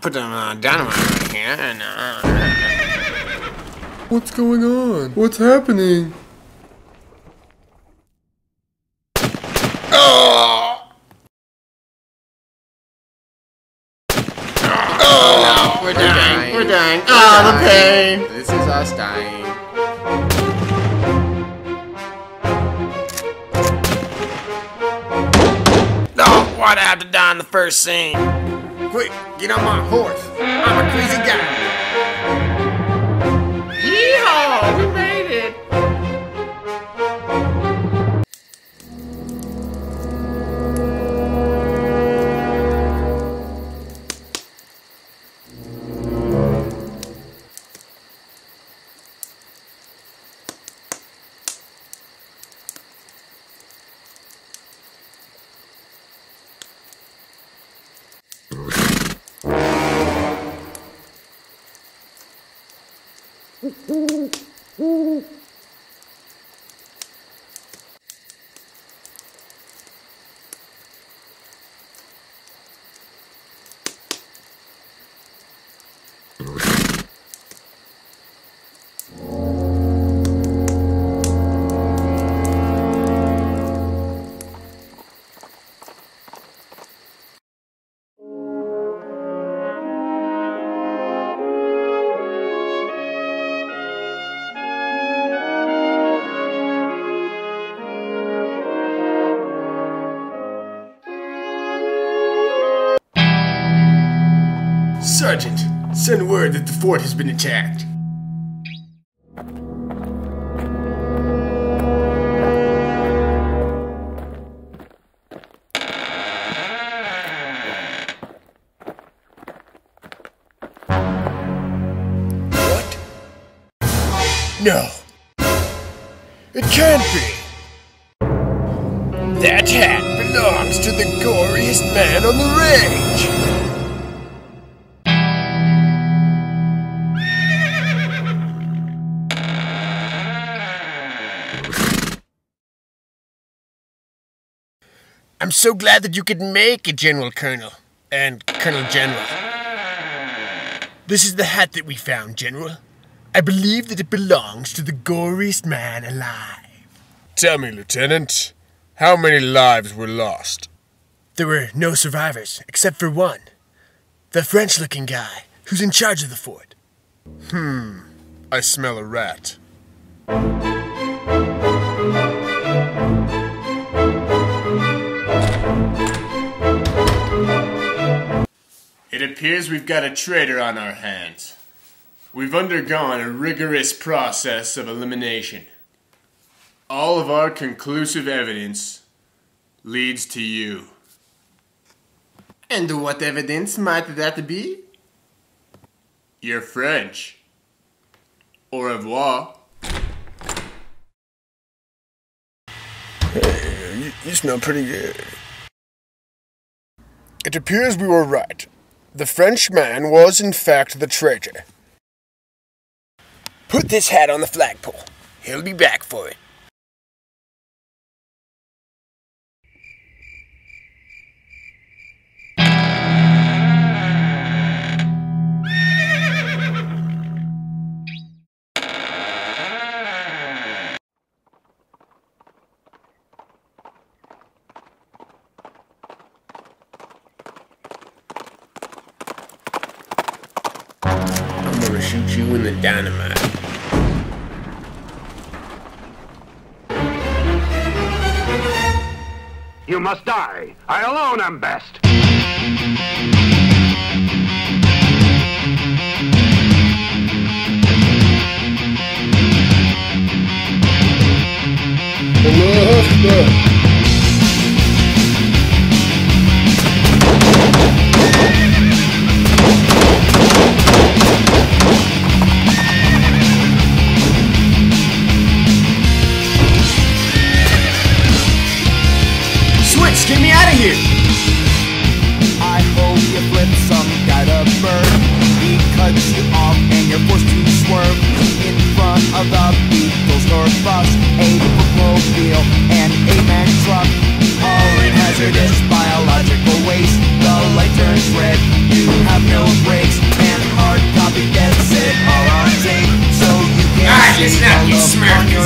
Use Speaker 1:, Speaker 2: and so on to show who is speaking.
Speaker 1: put some uh, dynamite right here and. Uh,
Speaker 2: What's going on? What's happening?
Speaker 1: oh! Oh, no, we're dying. We're dying. Oh, the pain.
Speaker 3: This is us dying.
Speaker 1: Oh, why'd I have to die in the first scene? Quick, get on my horse. I'm a crazy guy. Yeehaw! We made it. Sergeant, send word that the fort has been attacked. What? No. It can't be. That hat belongs to the goriest man on the range. I'm so glad that you could make it, General Colonel. And Colonel General. This is the hat that we found, General. I believe that it belongs to the goriest man alive.
Speaker 2: Tell me, Lieutenant, how many lives were lost?
Speaker 1: There were no survivors, except for one. The French looking guy who's in charge of the fort.
Speaker 2: Hmm, I smell a rat.
Speaker 3: It appears we've got a traitor on our hands. We've undergone a rigorous process of elimination. All of our conclusive evidence leads to you.
Speaker 1: And what evidence might that be?
Speaker 3: You're French. Au revoir.
Speaker 2: You, you smell pretty good. It appears we were right. The Frenchman was in fact the traitor.
Speaker 1: Put this hat on the flagpole. He'll be back for it. Gonna shoot you in the dynamite.
Speaker 4: You must die. I alone am best.
Speaker 2: Allah
Speaker 1: wheel and a
Speaker 5: man truck hauling hazardous biological waste. The light turns red, you have no brakes, and hard copy gets it all on tape, so you can't ah, see the look.